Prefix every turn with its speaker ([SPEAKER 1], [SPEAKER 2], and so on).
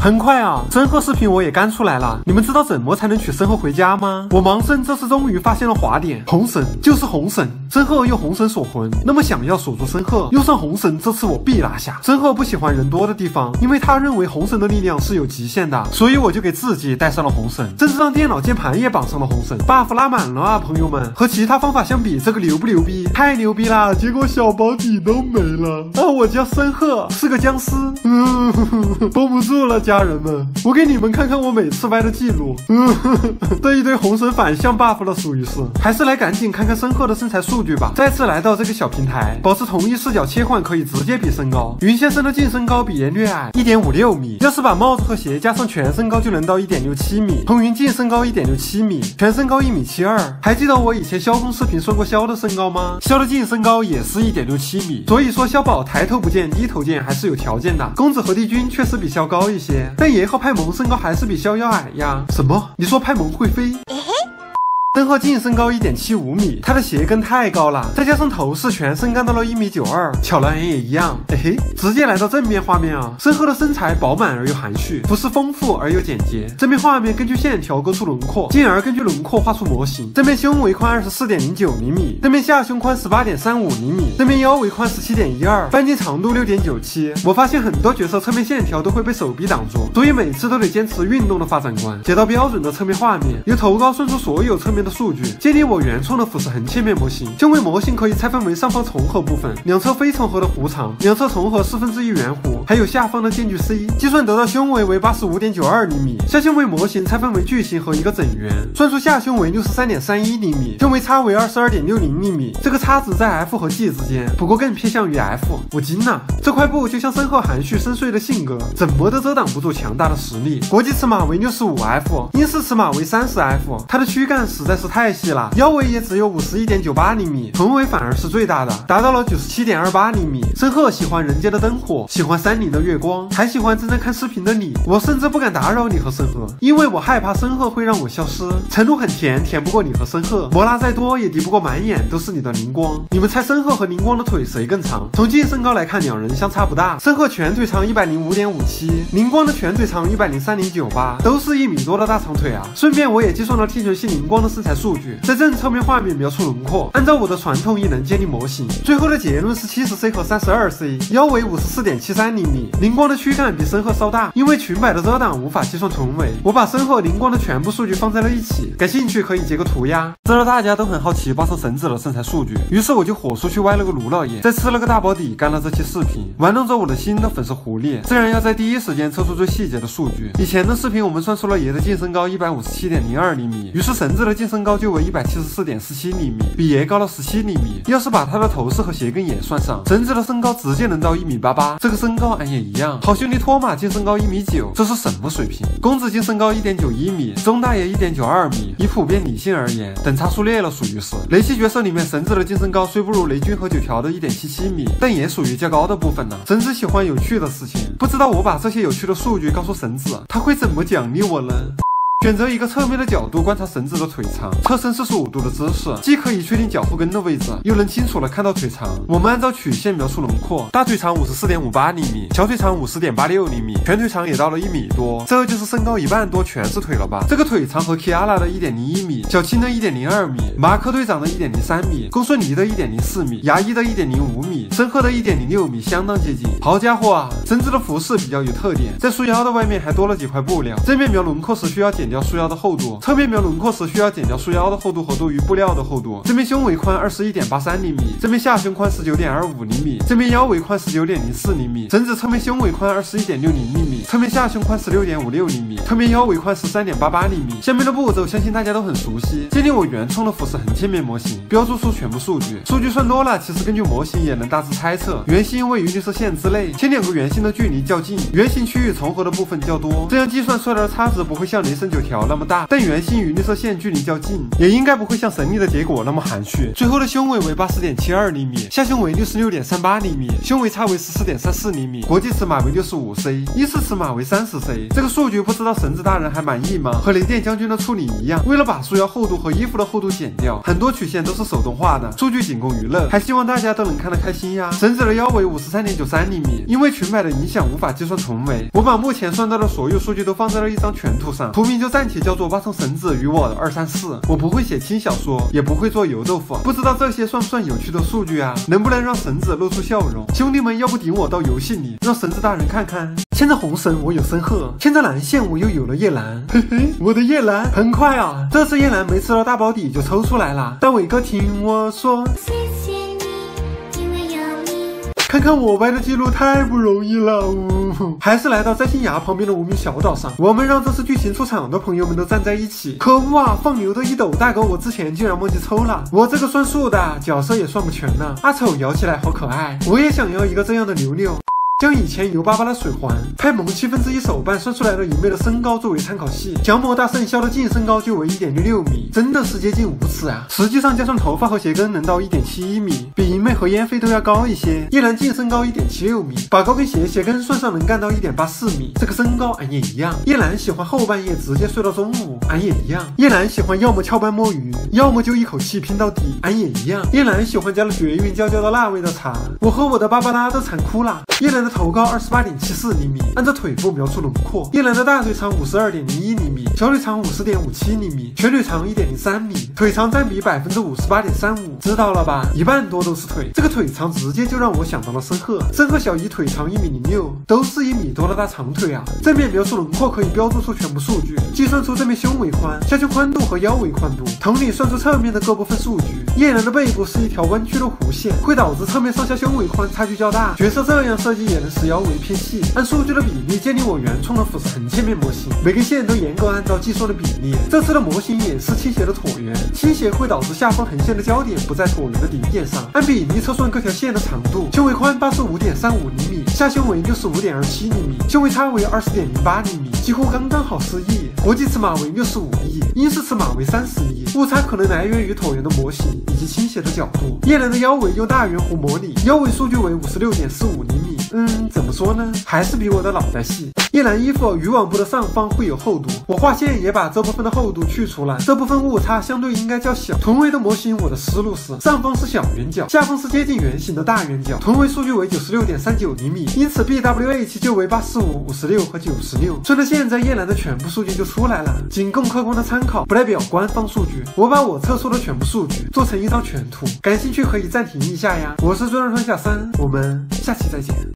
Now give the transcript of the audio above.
[SPEAKER 1] 很快啊，身后视频我也干出来了。你们知道怎么才能娶身后回家吗？我盲僧这次终于发现了滑点，红绳就是红绳，身后用红绳锁魂。那么想要锁住身后，用上红绳，这次我必拿下。身后不喜欢人多的地方，因为他认为红绳的力量是有极限的，所以我就给自己带上了红绳，甚至让电脑键盘也绑上了红绳，buff 拉满了啊，朋友们。和其他方法相比，这个牛不牛逼？太牛逼了！结果小保底都没了啊！我叫申鹤，是个僵尸，嗯，绷不住了。家人们，我给你们看看我每次歪的记录。嗯，这一堆红绳反向 buff 了，属于是。还是来赶紧看看身后的身材数据吧。再次来到这个小平台，保持同一视角切换，可以直接比身高。云先生的净身高比颜略矮一点五六米，要是把帽子和鞋加上全身高，就能到一点六七米。红云净身高一点六七米，全身高一米七二。还记得我以前肖公视频说过肖的身高吗？肖的净身高也是一点六七米。所以说肖宝抬头不见低头见，还是有条件的。公子和帝君确实比肖高一些。但爷和派蒙身高还是比逍遥矮呀？什么？你说派蒙会飞？身后净身高一点七五米，他的鞋跟太高了，再加上头饰，全身干到了一米九二。巧了，也一样。嘿嘿，直接来到正面画面啊，身后的身材饱满而又含蓄，不是丰富而又简洁。正面画面根据线条勾出轮廓，进而根据轮廓画出模型。正面胸围宽二十四点零九厘米，正面下胸宽十八点三五厘米，正面腰围宽十七点一二，半径长度六点九七。我发现很多角色侧面线条都会被手臂挡住，所以每次都得坚持运动的发展观，截到标准的侧面画面，由头高顺出所有侧面的。数据建立我原创的俯视横切面模型，胸围模型可以拆分为上方重合部分、两侧非重合的弧长、两侧重合四分之一圆弧，还有下方的间距 C。计算得到胸围为八十五点九二厘米。下胸围模型拆分为矩形和一个整圆，算出下胸围六十三点三一厘米，胸围差为二十二点六零厘米。这个差值在 F 和 G 之间，不过更偏向于 F。我惊了，这块布就像身后含蓄深邃的性格，怎么都遮挡不住强大的实力。国际尺码为六十五 F，英式尺码为三十 F，它的躯干实实在。是太细了，腰围也只有五十一点九八厘米，臀围反而是最大的，达到了九十七点二八厘米。申鹤喜欢人间的灯火，喜欢山林的月光，还喜欢正在看视频的你。我甚至不敢打扰你和申鹤，因为我害怕申鹤会让我消失。晨露很甜，甜不过你和申鹤；摩拉再多也敌不过满眼都是你的灵光。你们猜申鹤和灵光的腿谁更长？从净身高来看，两人相差不大。申鹤全腿长一百零五点五七，灵光的全腿长一百零三点九八，都是一米多的大长腿啊。顺便我也计算了踢球系灵光的身材。数据在正侧面画面描出轮廓，按照我的传统异能建立模型，最后的结论是七十 C 和三十二 C，腰围五十四点七三厘米，灵光的躯干比身后稍大，因为裙摆的遮挡无法计算臀围，我把身后灵光的全部数据放在了一起，感兴趣可以截个图呀。知道大家都很好奇八成神子的身材数据，于是我就火速去歪了个卢老爷，再吃了个大保底，干了这期视频，玩弄着我的心的粉丝狐狸，自然要在第一时间测出最细节的数据。以前的视频我们算出了爷的净身高一百五十七点零二厘米，于是神子的净身高。就为一百七十四点四七厘米，比爷高了十七厘米。要是把他的头饰和鞋跟也算上，神子的身高直接能到一米八八。这个身高俺也一样。好兄弟托马净身高一米九，这是什么水平？公子净身高一点九一米，钟大爷一点九二米。以普遍理性而言，等差数列了，属于是。雷系角色里面，神子的净身高虽不如雷军和九条的一点七七米，但也属于较高的部分了。神子喜欢有趣的事情，不知道我把这些有趣的数据告诉神子，他会怎么奖励我呢？选择一个侧面的角度观察绳子的腿长，侧身四十五度的姿势，既可以确定脚后跟的位置，又能清楚的看到腿长。我们按照曲线描出轮廓，大腿长五十四点五八厘米，小腿长五十点八六厘米，全腿长也到了一米多，这就是身高一半多全是腿了吧？这个腿长和 Kiara 的一点零一米，小青的一点零二米，马克队长的一点零三米，公孙离的一点零四米，牙医的一点零五米，申鹤的一点零六米相当接近。好家伙啊，绳子的服饰比较有特点，在束腰的外面还多了几块布料。正面描轮廓时需要减。减掉束腰的厚度，侧面描轮廓时需要减掉束腰的厚度和多余布料的厚度。正面胸围宽二十一点八三厘米，正面下胸宽十九点二五厘米，正面腰围宽十九点零四厘米。整子侧面胸围宽二十一点六零厘米，侧面下胸宽十六点五六厘米，侧面腰围宽十三点八八厘米。下面的步骤相信大家都很熟悉，建立我原创的俯视横切面模型，标注出全部数据。数据算多了，其实根据模型也能大致猜测，圆心位于绿色线之内，且两个圆心的距离较近，圆形区域重合的部分较多，这样计算出来的差值不会像雷神九。九条那么大，但圆心与绿色线距离较近，也应该不会像神力的结果那么含蓄。最后的胸围为八十点七二厘米，下胸为六十六点三八厘米，胸围差为十四点三四厘米，国际尺码为六十五 C，一次尺码为三十 C。这个数据不知道绳子大人还满意吗？和雷电将军的处理一样，为了把束腰厚度和衣服的厚度减掉，很多曲线都是手动化的，数据仅供娱乐，还希望大家都能看得开心呀。绳子的腰围五十三点九三厘米，因为裙摆的影响无法计算臀围，我把目前算到的所有数据都放在了一张全图上，图名就暂且叫做八重绳子与我的二三四。我不会写轻小说，也不会做油豆腐，不知道这些算不算有趣的数据啊？能不能让绳子露出笑容？兄弟们，要不顶我到游戏里，让绳子大人看看。牵着红绳，我有申鹤；牵着蓝线，我又有了叶蓝。嘿嘿，我的叶蓝很快啊！这次叶蓝没吃到大保底就抽出来了。但伟哥听我说，看看我歪的记录太不容易了，呜！还是来到摘星崖旁边的无名小岛上，我们让这次剧情出场的朋友们都站在一起。可恶啊！放牛的一斗大哥，我之前竟然忘记抽了。我这个算数的角色也算不全呢。阿丑摇起来好可爱，我也想要一个这样的牛牛。将以前油巴巴的水环派萌七分之一手办算出来的银妹的身高作为参考系，降魔大圣肖的净身高就为一点六六米，真的是接近无耻啊！实际上加上头发和鞋跟能到一点七一米，比银妹和烟飞都要高一些。叶兰净身高一点七六米，把高跟鞋鞋跟算上能干到一点八四米，这个身高俺也一样。叶兰喜欢后半夜直接睡到中午，俺也一样。叶兰喜欢要么翘班摸鱼，要么就一口气拼到底，俺也一样。叶兰喜欢加了绝韵娇娇的辣味的茶，我和我的芭芭拉都馋哭了。叶兰的。头高二十八点七四厘米，按照腿部描述轮廓。叶兰的大腿长五十二点零一厘米，小腿长五十点五七厘米，全腿长一点零三米，腿长占比百分之五十八点三五，知道了吧？一半多都是腿，这个腿长直接就让我想到了申鹤。申鹤小姨腿长一米零六，都是一米多的大长腿啊！正面描述轮廓可以标注出全部数据，计算出正面胸围宽、下胸宽度和腰围宽度，同理算出侧面的各部分数据。叶兰的背部是一条弯曲的弧线，会导致侧面上下胸围宽差距较大。角色这样设计也能。使腰围偏细，按数据的比例建立我原创的俯视横切面模型，每根线都严格按照计算的比例。这次的模型也是倾斜的椭圆，倾斜会导致下方横线的焦点不在椭圆的顶点上。按比例测算各条线的长度，胸围宽八十五点三五厘米，下胸围六十五点二七厘米，胸围差为二十点零八厘米，几乎刚刚好适宜。国际尺码为六十五亿，英式尺码为三十亿，误差可能来源于椭圆的模型以及倾斜的角度。叶兰的腰围用大圆弧模拟，腰围数据为五十六点四五厘米。嗯，怎么说呢？还是比我的脑袋细。叶蓝衣服渔网布的上方会有厚度，我画线也把这部分的厚度去除了，这部分误差相对应该较小。臀围的模型，我的思路是上方是小圆角，下方是接近圆形的大圆角。臀围数据为九十六点三九厘米，因此 BWH 就为八十五、五十六和九十六。顺着现在夜兰的全部数据就出来了，仅供客观的参考，不代表官方数据。我把我测出的全部数据做成一张全图，感兴趣可以暂停一下呀。我是专人川小三，我们下期再见。